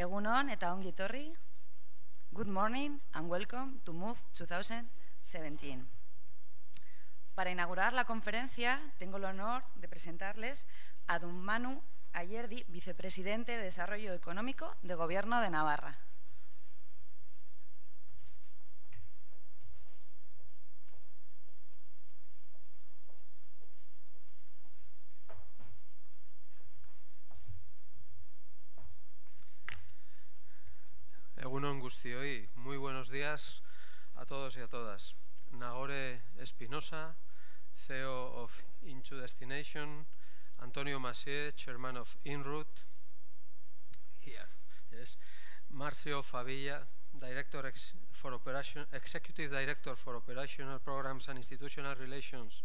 Egunon eta ongi etorri. Good morning and welcome to MOVE 2017. Para inaugurar la conferencia, tengo el honor de presentarles a don Manu Ayerdi, vicepresidente de Desarrollo Económico del Gobierno de Navarra. Muy buenos días a todos y a todas. Nagore Espinosa, CEO of Into Destination, Antonio Massier, Chairman of INROUTE, yes, Marcio Favilla, Executive Director for Operational Programs and Institutional Relations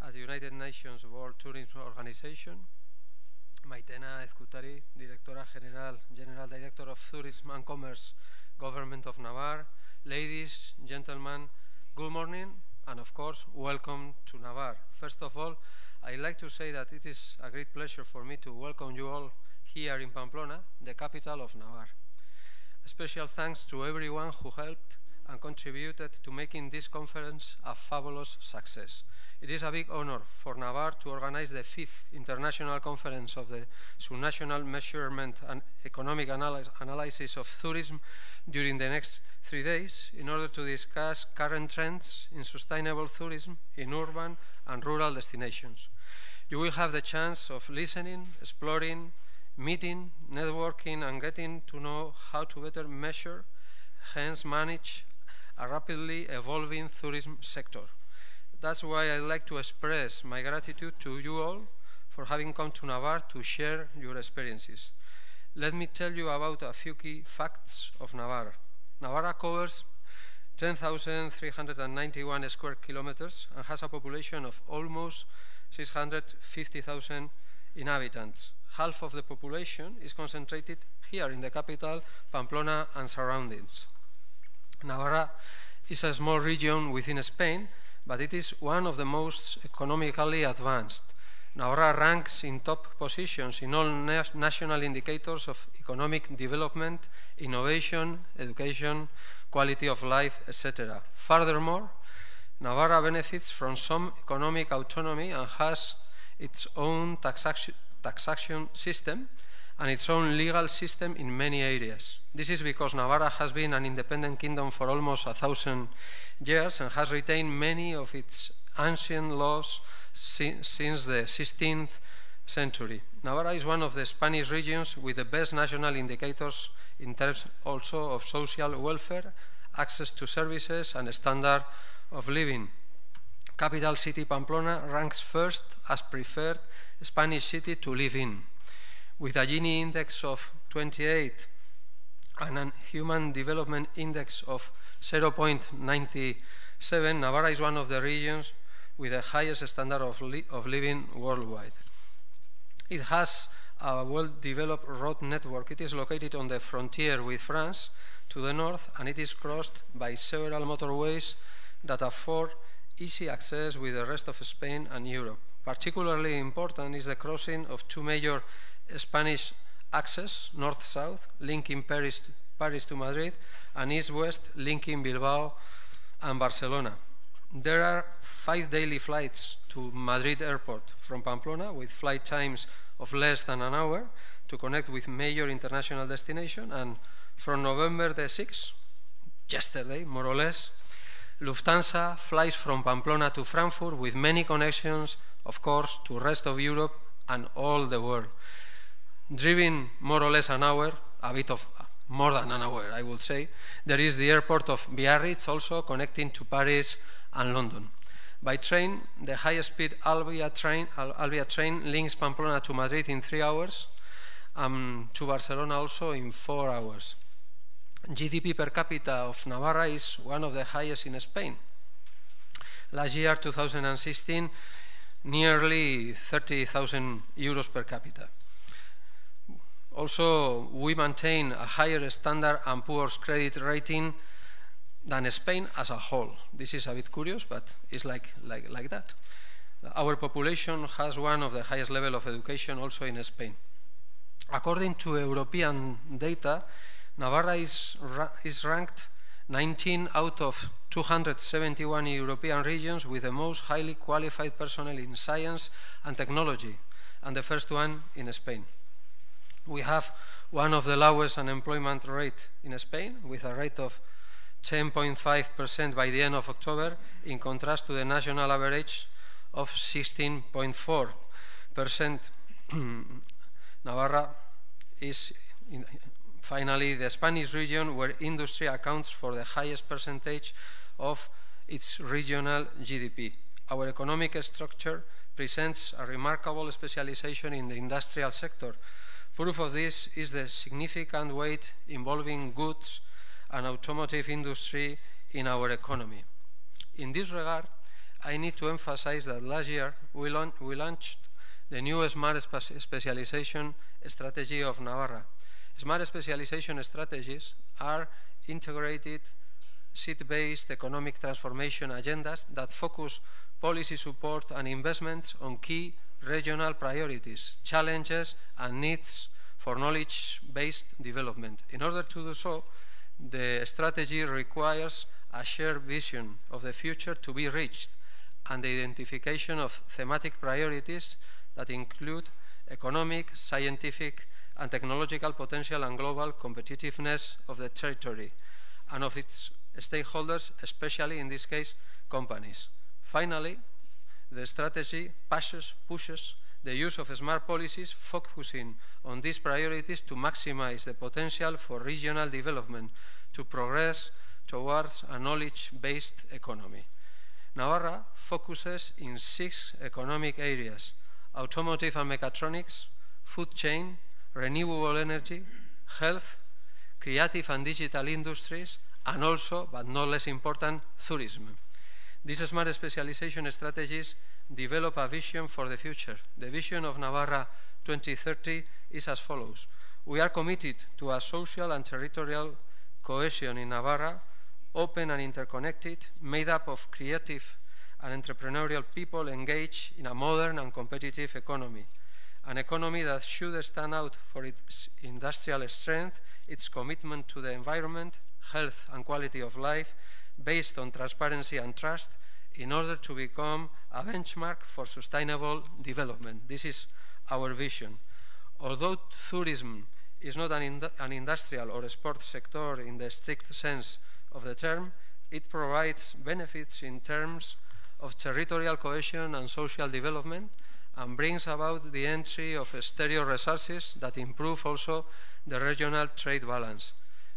at the United Nations World Tourism Organization, Maitena Ezkutari, Directora General, General Director of Tourism and Commerce, Government of Navarre. Ladies, gentlemen, good morning, and of course, welcome to Navarre. First of all, I'd like to say that it is a great pleasure for me to welcome you all here in Pamplona, the capital of Navarre. A special thanks to everyone who helped and contributed to making this conference a fabulous success. It is a big honor for Navarre to organize the fifth international conference of the Subnational Measurement and Economic Analy Analysis of Tourism during the next three days in order to discuss current trends in sustainable tourism in urban and rural destinations. You will have the chance of listening, exploring, meeting, networking, and getting to know how to better measure, hence manage a rapidly evolving tourism sector. That's why I'd like to express my gratitude to you all for having come to Navarre to share your experiences. Let me tell you about a few key facts of Navarre. Navarre covers 10,391 square kilometers and has a population of almost 650,000 inhabitants. Half of the population is concentrated here in the capital, Pamplona and surroundings. Navarra is a small region within Spain but it is one of the most economically advanced. Navarra ranks in top positions in all national indicators of economic development, innovation, education, quality of life, etc. Furthermore, Navarra benefits from some economic autonomy and has its own taxation, taxation system and its own legal system in many areas. This is because Navarra has been an independent kingdom for almost a thousand years and has retained many of its ancient laws si since the 16th century. Navarra is one of the Spanish regions with the best national indicators in terms also of social welfare, access to services, and standard of living. Capital city Pamplona ranks first as preferred Spanish city to live in. With a Gini index of 28 and a Human Development Index of 0.97, Navarra is one of the regions with the highest standard of, li of living worldwide. It has a well-developed road network. It is located on the frontier with France to the north, and it is crossed by several motorways that afford easy access with the rest of Spain and Europe. Particularly important is the crossing of two major Spanish axes, north-south, linking Paris Paris to Madrid, and east-west, linking Bilbao and Barcelona. There are five daily flights to Madrid airport from Pamplona with flight times of less than an hour to connect with major international destinations. And from November the 6th, yesterday, more or less, Lufthansa flies from Pamplona to Frankfurt with many connections, of course, to rest of Europe and all the world. Driven more or less an hour, a bit of more than an hour, I would say, there is the airport of Biarritz also connecting to Paris and London. By train, the high-speed Alvia train, Alvia train links Pamplona to Madrid in three hours, and to Barcelona also in four hours. GDP per capita of Navarra is one of the highest in Spain. Last year, 2016, nearly 30,000 euros per capita. Also, we maintain a higher standard and poor's credit rating than Spain as a whole. This is a bit curious, but it's like, like, like that. Our population has one of the highest level of education also in Spain. According to European data, Navarra is, is ranked 19 out of 271 European regions with the most highly qualified personnel in science and technology, and the first one in Spain. We have one of the lowest unemployment rate in Spain, with a rate of 10.5% by the end of October, in contrast to the national average of 16.4%. Navarra is in, finally the Spanish region where industry accounts for the highest percentage of its regional GDP. Our economic structure presents a remarkable specialization in the industrial sector. Proof of this is the significant weight involving goods and automotive industry in our economy. In this regard, I need to emphasize that last year we, laun we launched the new Smart Spe Specialization Strategy of Navarra. Smart Specialization strategies are integrated seat-based economic transformation agendas that focus policy support and investments on key regional priorities, challenges and needs for knowledge-based development. In order to do so, the strategy requires a shared vision of the future to be reached and the identification of thematic priorities that include economic, scientific, and technological potential and global competitiveness of the territory and of its stakeholders, especially in this case, companies. Finally, the strategy pushes, pushes the use of smart policies focusing on these priorities to maximize the potential for regional development to progress towards a knowledge-based economy. Navarra focuses in six economic areas, automotive and mechatronics, food chain, renewable energy, health, creative and digital industries, and also, but not less important, tourism. These smart specialization strategies develop a vision for the future. The vision of Navarra 2030 is as follows. We are committed to a social and territorial cohesion in Navarra, open and interconnected, made up of creative and entrepreneurial people engaged in a modern and competitive economy. An economy that should stand out for its industrial strength, its commitment to the environment, health and quality of life, based on transparency and trust, in order to become a benchmark for sustainable development. This is our vision. Although tourism is not an, an industrial or a sports sector in the strict sense of the term, it provides benefits in terms of territorial cohesion and social development and brings about the entry of exterior resources that improve also the regional trade balance.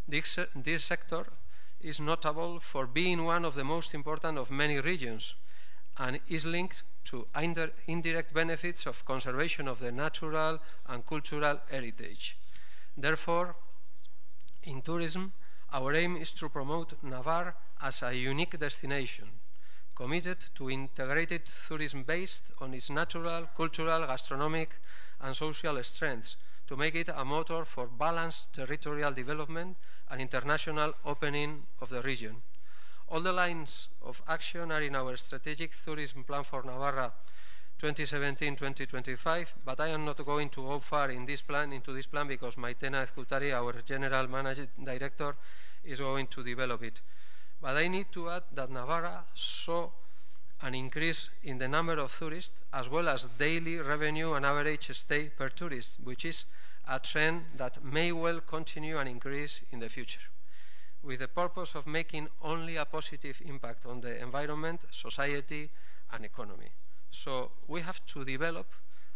This, this sector is notable for being one of the most important of many regions and is linked to indirect benefits of conservation of the natural and cultural heritage. Therefore, in tourism, our aim is to promote Navarre as a unique destination, committed to integrated tourism based on its natural, cultural, gastronomic, and social strengths, to make it a motor for balanced territorial development and international opening of the region. All the lines of action are in our strategic tourism plan for Navarra 2017-2025, but I am not going to go far in this plan, into this plan because Maitena Ezkutari, our general manager director, is going to develop it. But I need to add that Navarra saw an increase in the number of tourists as well as daily revenue and average stay per tourist, which is a trend that may well continue and increase in the future, with the purpose of making only a positive impact on the environment, society, and economy. So we have to develop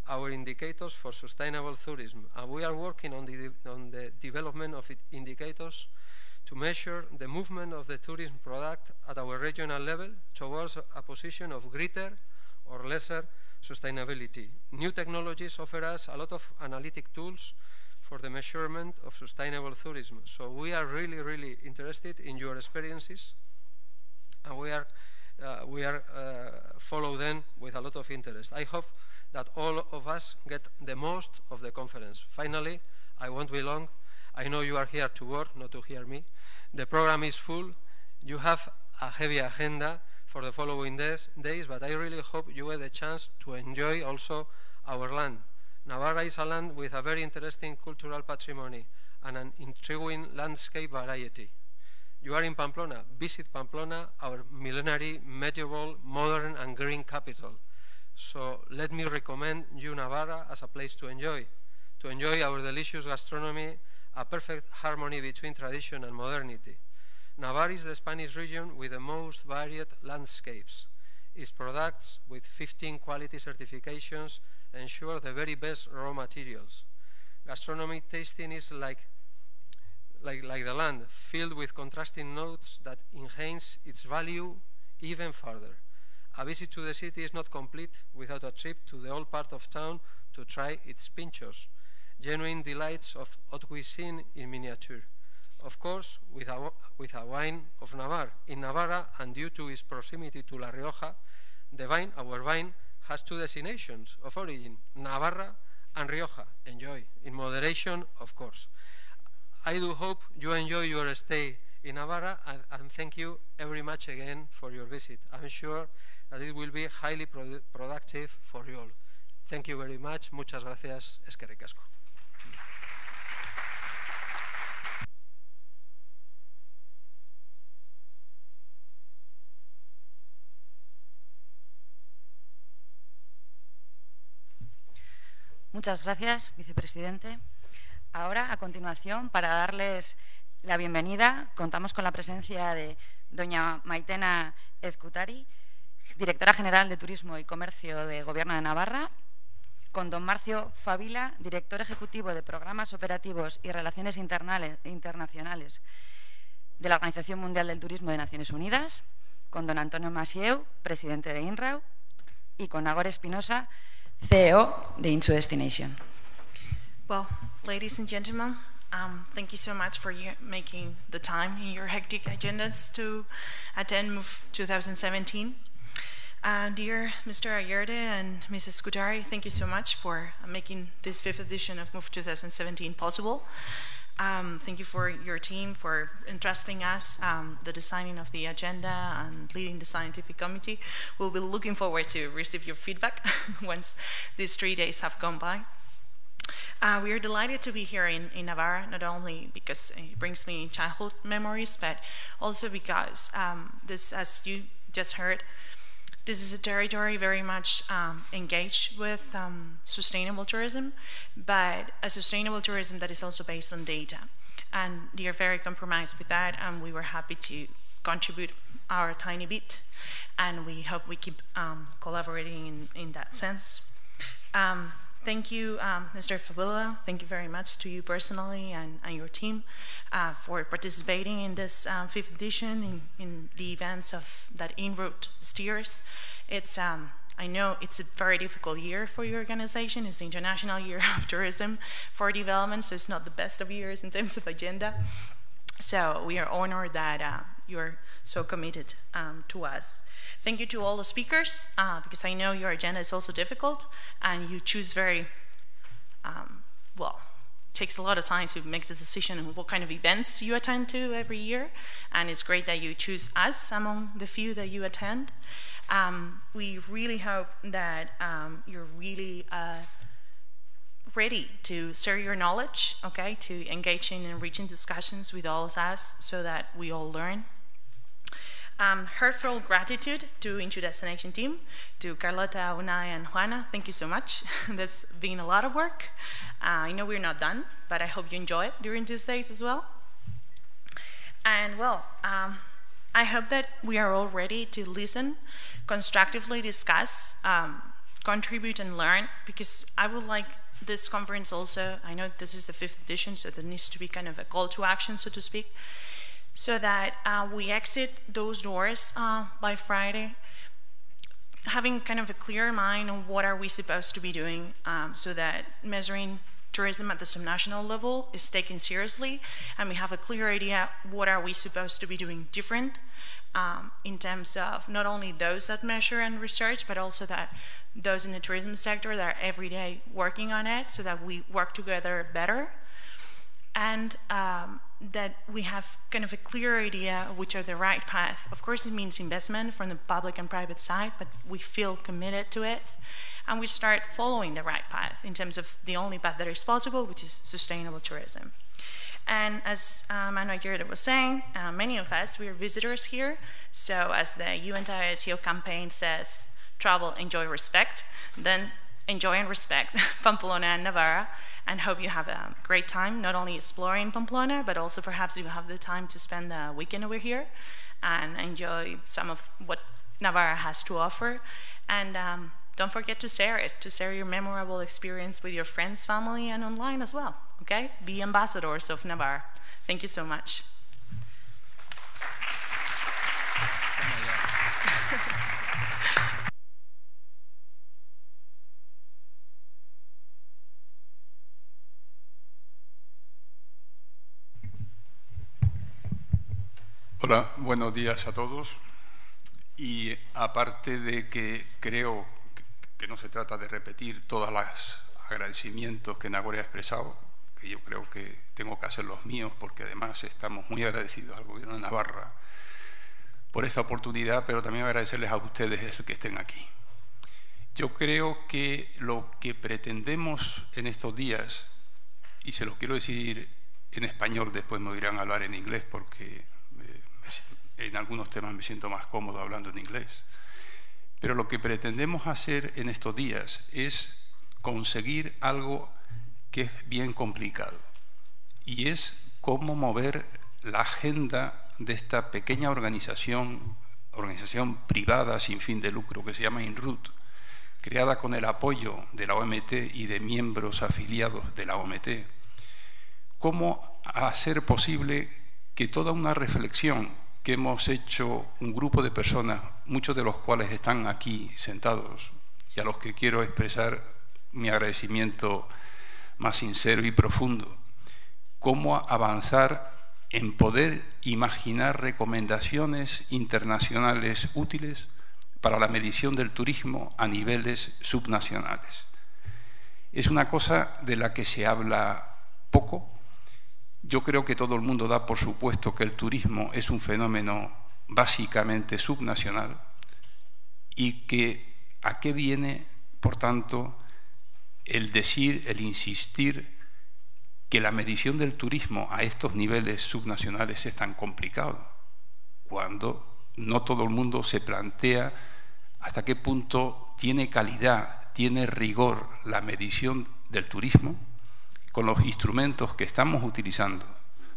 our indicators for sustainable tourism, and we are working on the, on the development of indicators to measure the movement of the tourism product at our regional level towards a position of greater or lesser sustainability. New technologies offer us a lot of analytic tools for the measurement of sustainable tourism. So we are really, really interested in your experiences and we are, uh, we are uh, follow them with a lot of interest. I hope that all of us get the most of the conference. Finally, I won't be long. I know you are here to work, not to hear me. The program is full. You have a heavy agenda for the following days, days, but I really hope you get a chance to enjoy also our land. Navarra is a land with a very interesting cultural patrimony and an intriguing landscape variety. You are in Pamplona. Visit Pamplona, our millenary, medieval, modern, and green capital. So let me recommend you Navarra as a place to enjoy, to enjoy our delicious gastronomy, a perfect harmony between tradition and modernity. Navarre is the Spanish region with the most varied landscapes. Its products, with 15 quality certifications, ensure the very best raw materials. Gastronomic tasting is like, like, like the land, filled with contrasting notes that enhance its value even further. A visit to the city is not complete without a trip to the old part of town to try its pinchos, genuine delights of haute cuisine in miniature of course, with a, with a wine of Navarre. In Navarra, and due to its proximity to La Rioja, the vine, our vine, has two destinations of origin, Navarra and Rioja. Enjoy, in moderation, of course. I do hope you enjoy your stay in Navarra, and, and thank you very much again for your visit. I'm sure that it will be highly produ productive for you all. Thank you very much. Muchas gracias. Eskerrik asko. Muchas gracias, vicepresidente. Ahora, a continuación, para darles la bienvenida, contamos con la presencia de doña Maitena Ezcutari, directora general de Turismo y Comercio de Gobierno de Navarra, con don Marcio Favila, director ejecutivo de Programas Operativos y Relaciones Internacionales de la Organización Mundial del Turismo de Naciones Unidas, con don Antonio Masieu, presidente de INRAU, y con Agor Espinosa, in2destination. Well, ladies and gentlemen, um, thank you so much for making the time in your hectic agendas to attend MOVE 2017. Uh, dear Mr. Ayerdi and Mrs. Skutari, thank you so much for making this fifth edition of MOVE 2017 possible. Um, thank you for your team for entrusting us um, the designing of the agenda and leading the scientific committee. We'll be looking forward to receive your feedback once these three days have gone by. Uh, we are delighted to be here in, in Navarra, not only because it brings me childhood memories, but also because um, this, as you just heard, this is a territory very much um, engaged with um, sustainable tourism, but a sustainable tourism that is also based on data. And they are very compromised with that, and we were happy to contribute our tiny bit, and we hope we keep um, collaborating in, in that sense. Thank you, um, Mr. Favilla. Thank you very much to you personally and, and your team uh, for participating in this um, fifth edition in, in, the events of that INRouTe steers. It's um, I know it's a very difficult year for your organization. It's the International Year of Tourism for Development, so it's not the best of years in terms of agenda. So we are honored that uh, you're so committed um, to us. Thank you to all the speakers, uh, because I know your agenda is also difficult, and you choose very, um, well, it takes a lot of time to make the decision on what kind of events you attend to every year, and it's great that you choose us among the few that you attend. Um, we really hope that um, you're really uh, ready to share your knowledge, okay, to engage in enriching discussions with all of us so that we all learn um, heartfelt gratitude to in2destination team, to Carlota, Unai, and Juana. Thank you so much. There's been a lot of work. Uh, I know we're not done, but I hope you enjoy it during these days as well. And well, um, I hope that we are all ready to listen, constructively discuss, um, contribute, and learn, because I would like this conference also, I know this is the fifth edition, so there needs to be kind of a call to action, so to speak so that uh, we exit those doors uh, by Friday having kind of a clear mind on what are we supposed to be doing um, so that measuring tourism at the subnational level is taken seriously and we have a clear idea what are we supposed to be doing different um, in terms of not only those that measure and research but also that those in the tourism sector that are every day working on it so that we work together better. And um, that we have kind of a clear idea of which are the right path. Of course, it means investment from the public and private side, but we feel committed to it. And we start following the right path in terms of the only path that is possible, which is sustainable tourism. And as uh, Manuel was saying, uh, many of us, we are visitors here. So as the UN UNWTO campaign says, travel, enjoy, respect, then enjoy and respect Pamplona and Navarra and hope you have a great time, not only exploring Pamplona, but also perhaps you have the time to spend the weekend over here and enjoy some of what Navarra has to offer. And um, don't forget to share it, to share your memorable experience with your friends, family, and online as well. Okay? Be ambassadors of Navarre. Thank you so much. Buenos días a todos. Y aparte de que creo que no se trata de repetir todos los agradecimientos que Nagore ha expresado, que yo creo que tengo que hacer los míos porque además estamos muy agradecidos al Gobierno de Navarra por esta oportunidad, pero también agradecerles a ustedes que estén aquí. Yo creo que lo que pretendemos en estos días, y se lo quiero decir en español, después me irán a hablar en inglés porque en algunos temas me siento más cómodo hablando en inglés, pero lo que pretendemos hacer en estos días es conseguir algo que es bien complicado y es cómo mover la agenda de esta pequeña organización, organización privada sin fin de lucro que se llama INRUT, creada con el apoyo de la OMT y de miembros afiliados de la OMT, cómo hacer posible que toda una reflexión que hemos hecho un grupo de personas, muchos de los cuales están aquí sentados, y a los que quiero expresar mi agradecimiento más sincero y profundo, cómo avanzar en poder imaginar recomendaciones internacionales útiles para la medición del turismo a niveles subnacionales. Es una cosa de la que se habla poco, yo creo que todo el mundo da por supuesto que el turismo es un fenómeno básicamente subnacional y que a qué viene, por tanto, el decir, el insistir que la medición del turismo a estos niveles subnacionales es tan complicado, cuando no todo el mundo se plantea hasta qué punto tiene calidad, tiene rigor la medición del turismo con los instrumentos que estamos utilizando,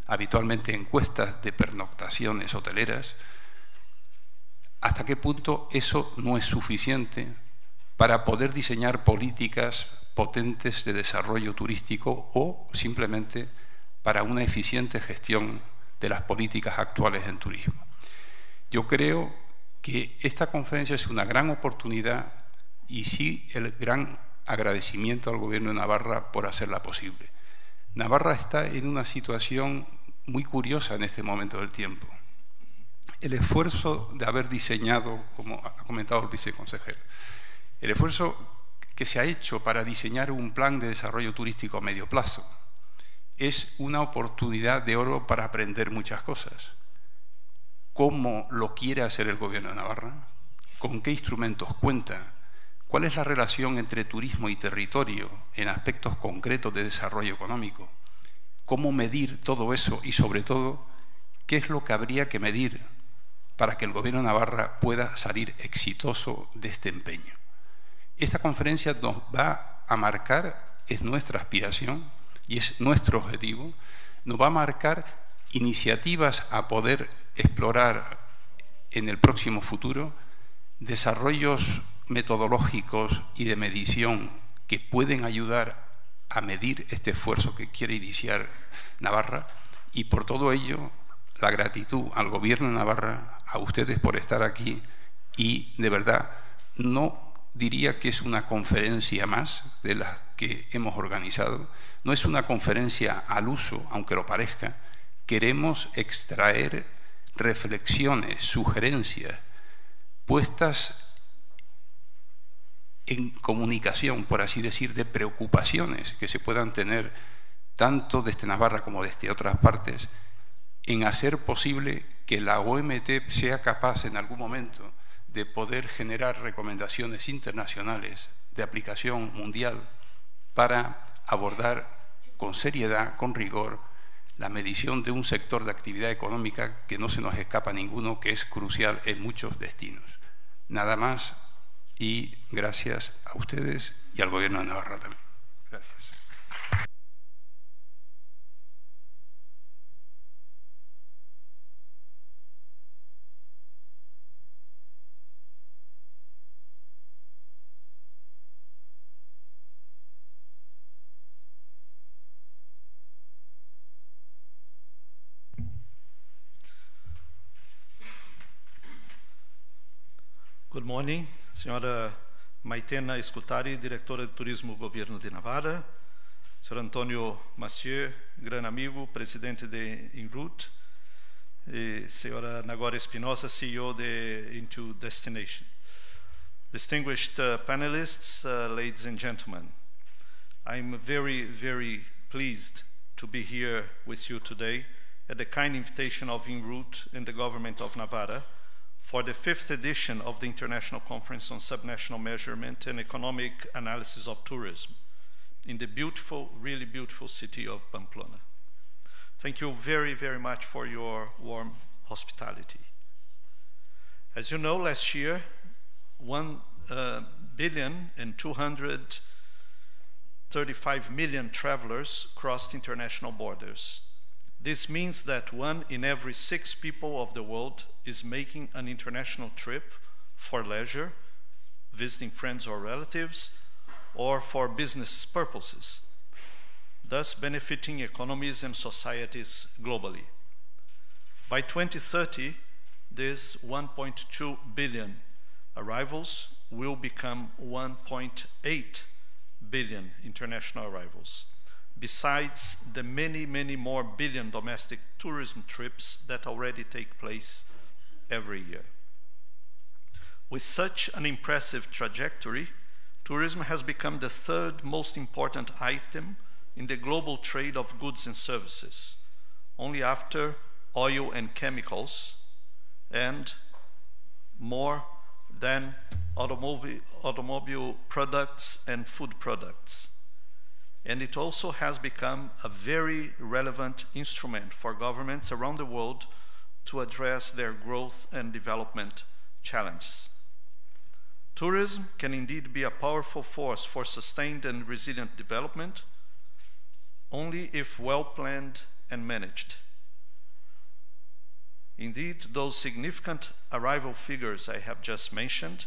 habitualmente encuestas de pernoctaciones hoteleras, hasta qué punto eso no es suficiente para poder diseñar políticas potentes de desarrollo turístico o simplemente para una eficiente gestión de las políticas actuales en turismo. Yo creo que esta conferencia es una gran oportunidad y sí el gran agradecimiento al Gobierno de Navarra por hacerla posible. Navarra está en una situación muy curiosa en este momento del tiempo. El esfuerzo de haber diseñado, como ha comentado el viceconsejero, el esfuerzo que se ha hecho para diseñar un plan de desarrollo turístico a medio plazo es una oportunidad de oro para aprender muchas cosas. ¿Cómo lo quiere hacer el gobierno de Navarra? ¿Con qué instrumentos cuenta? ¿Cuál es la relación entre turismo y territorio en aspectos concretos de desarrollo económico? ¿Cómo medir todo eso? Y sobre todo, ¿qué es lo que habría que medir para que el Gobierno Navarra pueda salir exitoso de este empeño? Esta conferencia nos va a marcar, es nuestra aspiración y es nuestro objetivo, nos va a marcar iniciativas a poder explorar en el próximo futuro desarrollos metodológicos y de medición que pueden ayudar a medir este esfuerzo que quiere iniciar Navarra. Y por todo ello la gratitud al gobierno de Navarra, a ustedes por estar aquí. Y de verdad no diría que es una conferencia más de las que hemos organizado, no es una conferencia al uso, aunque lo parezca, queremos extraer reflexiones, sugerencias, puestas en comunicación, por así decir, de preocupaciones que se puedan tener tanto desde Navarra como desde otras partes en hacer posible que la OMT sea capaz en algún momento de poder generar recomendaciones internacionales de aplicación mundial para abordar con seriedad, con rigor, la medición de un sector de actividad económica que no se nos escapa ninguno, que es crucial en muchos destinos. Nada más y gracias a ustedes y al Gobierno de Navarra también. Gracias. Good morning, senhora Maitena Ezkutari, diretora de Turismo do Governo de Navarra, senhor Antônio Massieu, grande amigo, presidente de INRouTe, e senhora Nagore Espinosa, CEO de in2destination. Distinguished uh, panelists, uh, ladies and gentlemen, I'm very, very pleased to be here with you today at the kind invitation of INRouTe and the government of Navarra for the fifth edition of the International Conference on Subnational Measurement and Economic Analysis of Tourism in the beautiful, really beautiful city of Pamplona. Thank you very, very much for your warm hospitality. As you know, last year, one uh, billion and 235 million travelers crossed international borders. This means that one in every six people of the world is making an international trip for leisure, visiting friends or relatives, or for business purposes, thus benefiting economies and societies globally. By 2030, these 1.2 billion arrivals will become 1.8 billion international arrivals besides the many, many more billion domestic tourism trips that already take place every year. With such an impressive trajectory, tourism has become the third most important item in the global trade of goods and services, only after oil and chemicals, and more than automobile, products and food products and it also has become a very relevant instrument for governments around the world to address their growth and development challenges. Tourism can indeed be a powerful force for sustained and resilient development only if well planned and managed. Indeed, those significant arrival figures I have just mentioned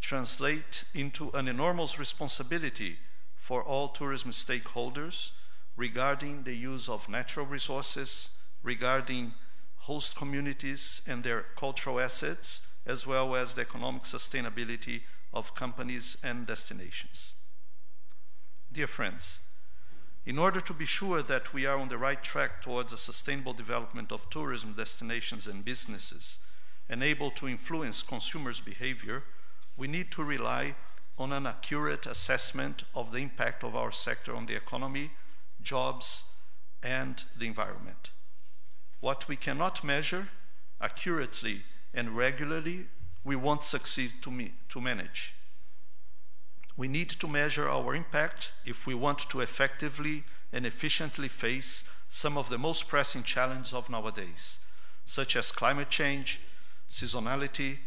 translate into an enormous responsibility for all tourism stakeholders regarding the use of natural resources, regarding host communities and their cultural assets, as well as the economic sustainability of companies and destinations. Dear friends, in order to be sure that we are on the right track towards a sustainable development of tourism destinations and businesses and able to influence consumers' behavior, we need to rely on an accurate assessment of the impact of our sector on the economy, jobs, and the environment. What we cannot measure accurately and regularly, we won't succeed to, me, to manage. We need to measure our impact if we want to effectively and efficiently face some of the most pressing challenges of nowadays, such as climate change, seasonality,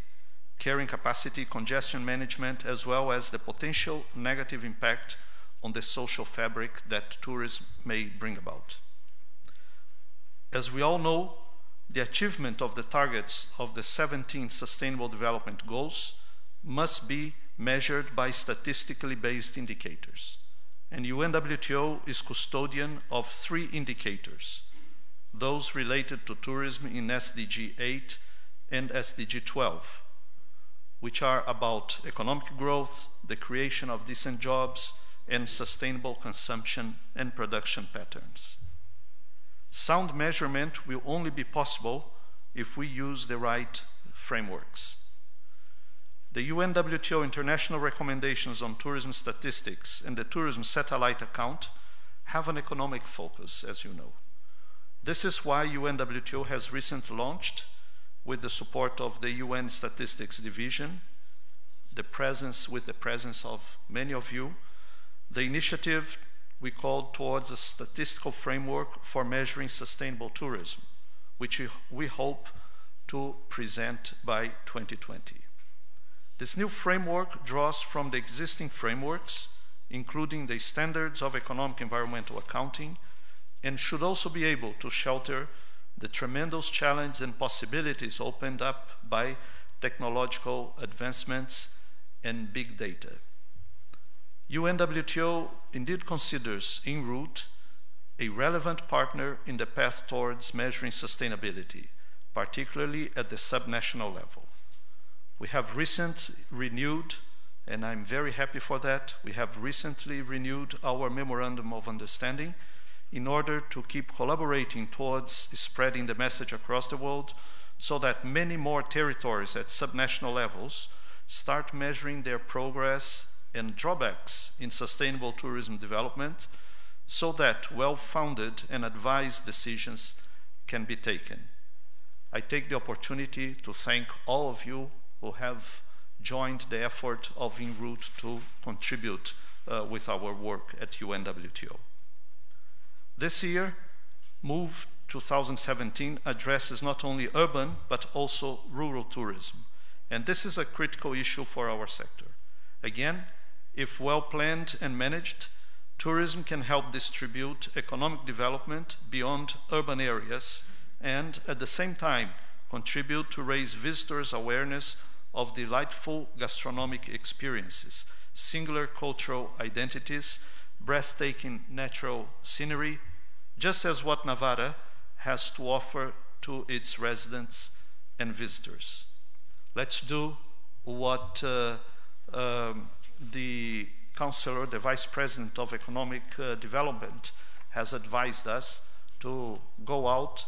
carrying capacity, congestion management, as well as the potential negative impact on the social fabric that tourism may bring about. As we all know, the achievement of the targets of the 17 Sustainable Development Goals must be measured by statistically based indicators. And UNWTO is custodian of three indicators, those related to tourism in SDG 8 and SDG 12 which are about economic growth, the creation of decent jobs, and sustainable consumption and production patterns. Sound measurement will only be possible if we use the right frameworks. The UNWTO International Recommendations on Tourism Statistics and the Tourism Satellite Account have an economic focus, as you know. This is why UNWTO has recently launched, with the support of the UN Statistics Division, the presence with the presence of many of you, the initiative we called towards a statistical framework for measuring sustainable tourism, which we hope to present by 2020. This new framework draws from the existing frameworks, including the standards of economic environmental accounting, and should also be able to shelter the tremendous challenge and possibilities opened up by technological advancements and big data. UNWTO indeed considers INRouTe a relevant partner in the path towards measuring sustainability, particularly at the subnational level. We have recently renewed, and I'm very happy for that, we have recently renewed our Memorandum of Understanding in order to keep collaborating towards spreading the message across the world so that many more territories at subnational levels start measuring their progress and drawbacks in sustainable tourism development so that well-founded and advised decisions can be taken. I take the opportunity to thank all of you who have joined the effort of INRouTe to contribute uh, with our work at UNWTO. This year, MOVE 2017 addresses not only urban but also rural tourism. And this is a critical issue for our sector. Again, if well planned and managed, tourism can help distribute economic development beyond urban areas and at the same time contribute to raise visitors' awareness of delightful gastronomic experiences, singular cultural identities, breathtaking natural scenery, just as what Navarra has to offer to its residents and visitors. Let's do what uh, um, the counselor, the vice president of economic uh, development, has advised us to go out,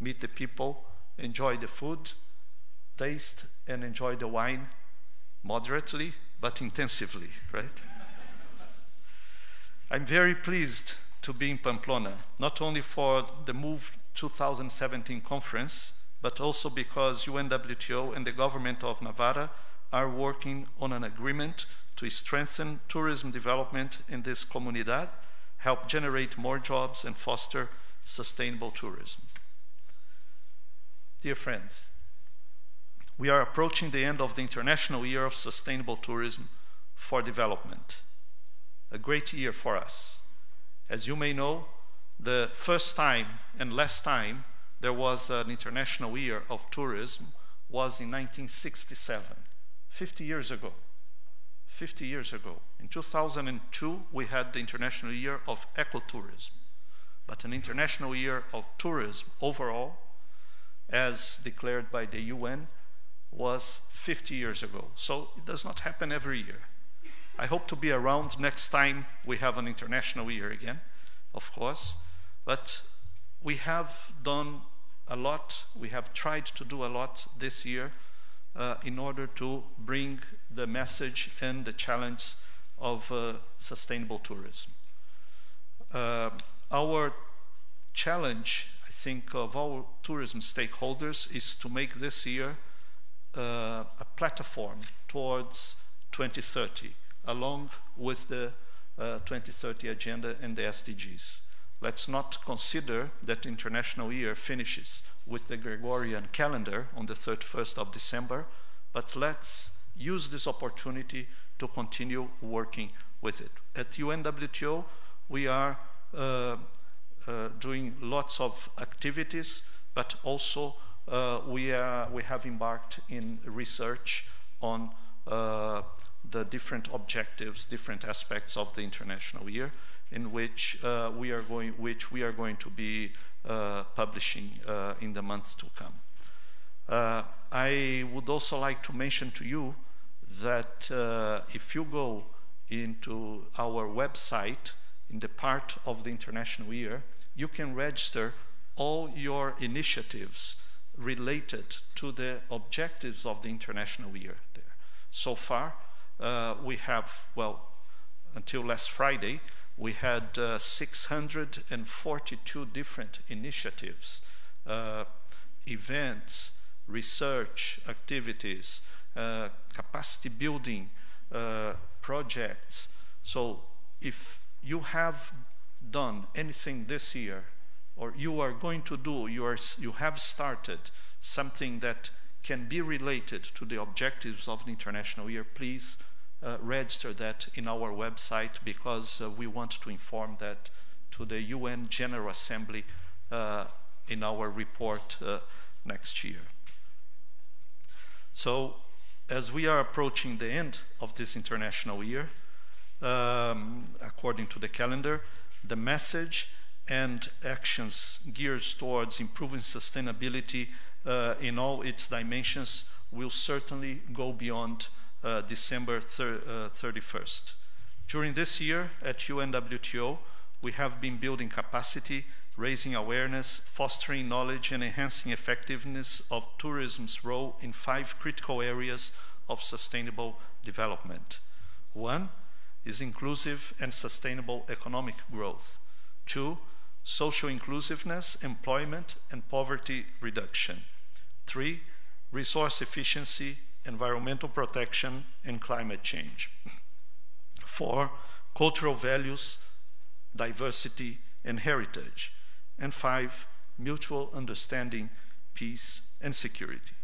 meet the people, enjoy the food, taste and enjoy the wine moderately but intensively, right? I'm very pleased to be in Pamplona, not only for the MOVE 2017 conference, but also because UNWTO and the government of Navarra are working on an agreement to strengthen tourism development in this comunidad, help generate more jobs and foster sustainable tourism. Dear friends, we are approaching the end of the International Year of Sustainable Tourism for Development. A great year for us. As you may know, the first time and last time there was an International Year of Tourism was in 1967, 50 years ago. 50 years ago. In 2002, we had the International Year of Ecotourism, but an International Year of Tourism overall, as declared by the UN, was 50 years ago. So it does not happen every year. I hope to be around next time we have an International Year again, of course, but we have done a lot, we have tried to do a lot this year uh, in order to bring the message and the challenge of uh, sustainable tourism. Uh, our challenge, I think, of all tourism stakeholders is to make this year uh, a platform towards 2030, along with the uh, 2030 agenda and the SDGs. Let's not consider that International Year finishes with the Gregorian calendar on the 31st of December, but let's use this opportunity to continue working with it. At UNWTO, we are uh, uh, doing lots of activities, but also uh, we, are, we have embarked in research on uh, the different objectives, different aspects of the International Year, in which uh, we are going, which we are going to be uh, publishing in the months to come. I would also like to mention to you that uh, if you go into our website in the part of the International Year, you can register all your initiatives related to the objectives of the International Year there. So far, uh, we have, well, until last Friday, we had uh, 642 different initiatives, uh, events, research activities, uh, capacity building uh, projects. So if you have done anything this year, or you are going to do, you, are, you have started something that can be related to the objectives of the International Year, please uh, register that in our website because uh, we want to inform that to the UN General Assembly uh, in our report uh, next year. So, as we are approaching the end of this International Year, um, according to the calendar, the message and actions geared towards improving sustainability in all its dimensions will certainly go beyond uh, December thir uh, 31st. During this year at UNWTO, we have been building capacity, raising awareness, fostering knowledge, and enhancing effectiveness of tourism's role in five critical areas of sustainable development. One is inclusive and sustainable economic growth. Two, social inclusiveness, employment, and poverty reduction. Three, resource efficiency, environmental protection, and climate change. Four, cultural values, diversity, and heritage. And five, mutual understanding, peace, and security.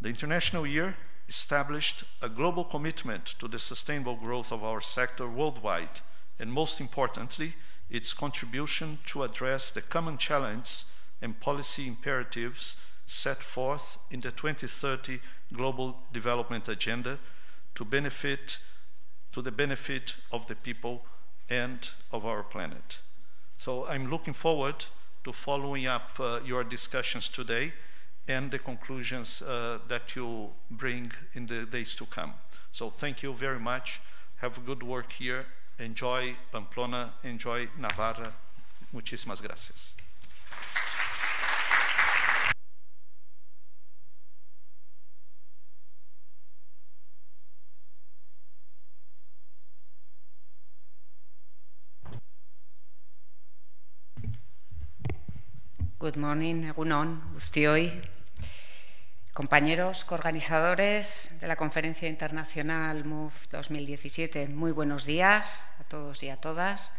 The International Year established a global commitment to the sustainable growth of our sector worldwide, and most importantly, its contribution to address the common challenges and policy imperatives set forth in the 2030 Global Development Agenda to benefit to the benefit of the people and of our planet. So I'm looking forward to following up uh, your discussions today and the conclusions uh, that you bring in the days to come. So thank you very much. Have good work here enjoy Pamplona, enjoy Navarra. Muchísimas gracias. Good morning, egunon, guztioi. Compañeros coorganizadores de la Conferencia Internacional MOVE 2017, muy buenos días a todos y a todas.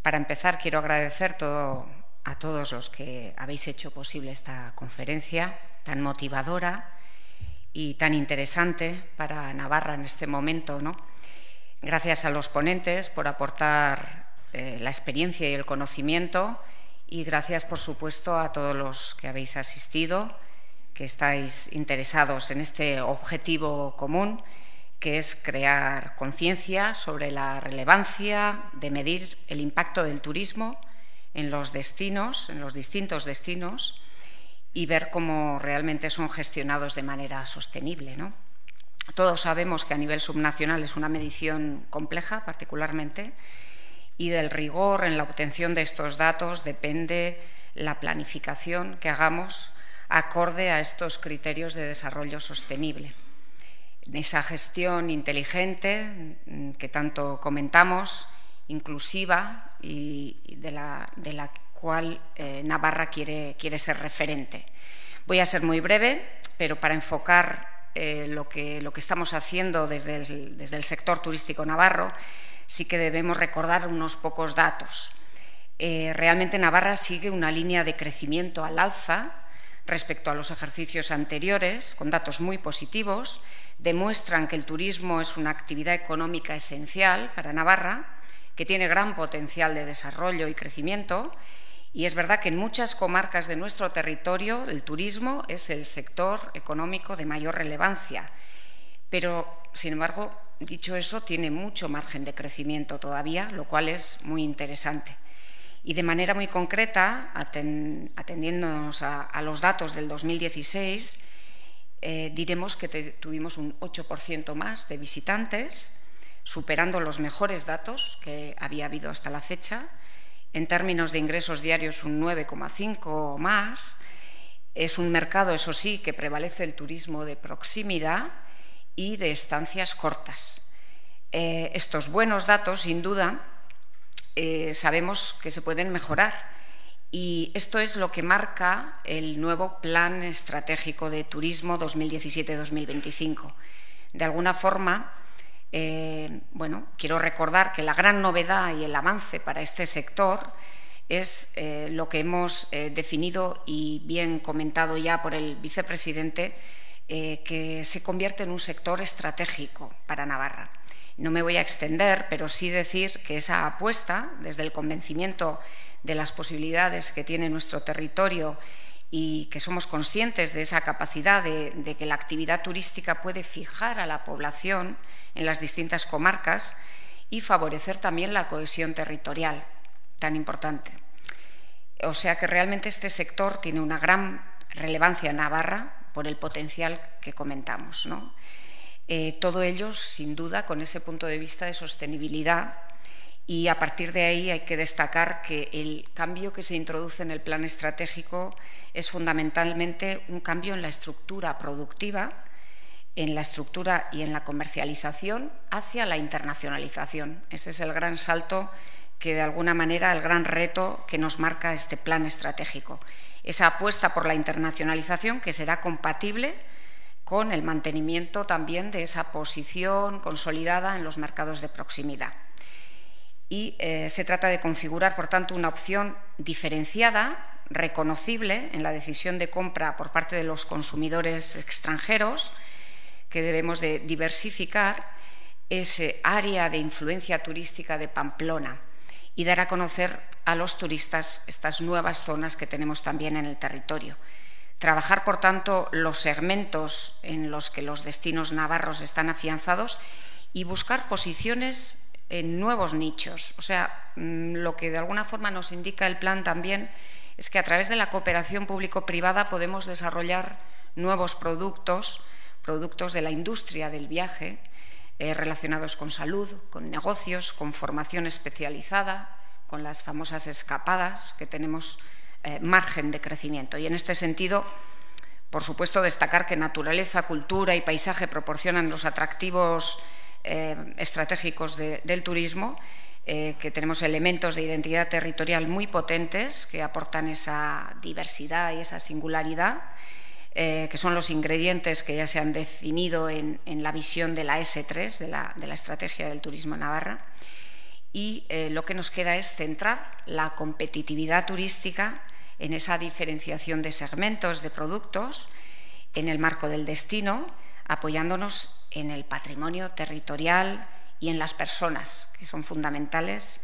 Para empezar, quiero agradecer todo, a todos los que habéis hecho posible esta conferencia tan motivadora y tan interesante para Navarra en este momento. ¿no? Gracias a los ponentes por aportar eh, la experiencia y el conocimiento y gracias, por supuesto, a todos los que habéis asistido que estáis interesados en este objetivo común, que es crear conciencia sobre la relevancia de medir el impacto del turismo en los destinos, en los distintos destinos, y ver cómo realmente son gestionados de manera sostenible. Todos sabemos que a nivel subnacional es una medición compleja, particularmente, y del rigor en la obtención de estos datos depende la planificación que hagamos acorde a estos criterios de desarrollo sostenible. Esa gestión inteligente mm, que tanto comentamos, inclusiva y de la, de la cual eh, Navarra quiere, quiere, ser referente. Voy a ser muy breve, pero para enfocar eh, lo, que, lo, que, estamos haciendo desde desde el, sector turístico navarro, sí que debemos recordar unos pocos datos. Eh, realmente Navarra sigue una línea de crecimiento al alza respecto a los ejercicios anteriores, con datos muy positivos, demuestran que el turismo es una actividad económica esencial para Navarra, que tiene gran potencial de desarrollo y crecimiento, y es verdad que en muchas comarcas de nuestro territorio el turismo es el sector económico de mayor relevancia, pero, sin embargo, dicho eso, tiene mucho margen de crecimiento todavía, lo cual es muy interesante. Y de manera muy concreta, atendiéndonos a, los datos del 2016, eh, diremos que tuvimos un 8% más de visitantes, superando los mejores datos que había habido hasta la fecha. En términos de ingresos diarios, un 9,5 más. Es un mercado, eso sí, que prevalece el turismo de proximidad y de estancias cortas. Eh, estos buenos datos, sin duda, eh, sabemos que se pueden mejorar. Y esto es lo que marca el nuevo Plan Estratégico de Turismo 2017-2025. De alguna forma, eh, bueno, quiero recordar que la gran novedad y el avance para este sector es lo que hemos definido y bien comentado ya por el vicepresidente, que se convierte en un sector estratégico para Navarra. No me voy a extender, pero sí decir que esa apuesta, desde el convencimiento de las posibilidades que tiene nuestro territorio y que somos conscientes de esa capacidad de, que la actividad turística puede fijar a la población en las distintas comarcas y favorecer también la cohesión territorial, tan importante. O sea que realmente este sector tiene una gran relevancia en Navarra por el potencial que comentamos. ¿no? Eh, todo ello, sin duda, con ese punto de vista de sostenibilidad y a partir de ahí hay que destacar que el cambio que se introduce en el plan estratégico es fundamentalmente un cambio en la estructura productiva, en la estructura y en la comercialización hacia la internacionalización. Ese es el gran salto que, de alguna manera, el gran reto que nos marca este plan estratégico. Esa apuesta por la internacionalización que será compatible con el mantenimiento también de esa posición consolidada en los mercados de proximidad. Y eh, se trata de configurar, por tanto, una opción diferenciada, reconocible en la decisión de compra por parte de los consumidores extranjeros, que debemos de diversificar ese área de influencia turística de Pamplona y dar a conocer a los turistas estas nuevas zonas que tenemos también en el territorio. Trabajar, por tanto, los segmentos en los que los destinos navarros están afianzados y buscar posiciones en nuevos nichos. O sea, mm, lo que de alguna forma nos indica el plan también es que a través de la cooperación público-privada podemos desarrollar nuevos productos, productos de la industria del viaje, eh, relacionados con salud, con negocios, con formación especializada, con las famosas escapadas que tenemos eh, margen de crecimiento. Y en este sentido, por supuesto, destacar que naturaleza, cultura y paisaje proporcionan los atractivos eh, estratégicos del turismo, que tenemos elementos de identidad territorial muy potentes que aportan esa diversidad y esa singularidad, que son los ingredientes que ya se han definido en, la visión de la S3, de la, Estrategia del Turismo Navarra. Y lo que nos queda es centrar la competitividad turística en esa diferenciación de segmentos de productos en el marco del destino, apoyándonos en el patrimonio territorial y en las personas, que son fundamentales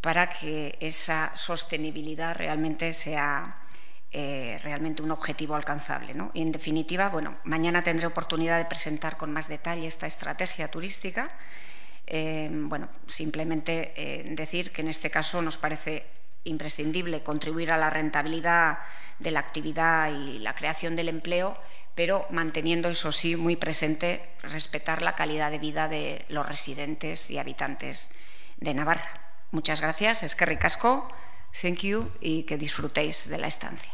para que esa sostenibilidad realmente sea eh, realmente un objetivo alcanzable. Y en definitiva, bueno, mañana tendré oportunidad de presentar con más detalle esta estrategia turística. Eh, bueno, simplemente eh, decir que en este caso nos parece imprescindible contribuir a la rentabilidad de la actividad y la creación del empleo, pero manteniendo, eso sí, muy presente respetar la calidad de vida de los residentes y habitantes de Navarra. Muchas gracias, es que ricasco, thank you y que disfrutéis de la estancia.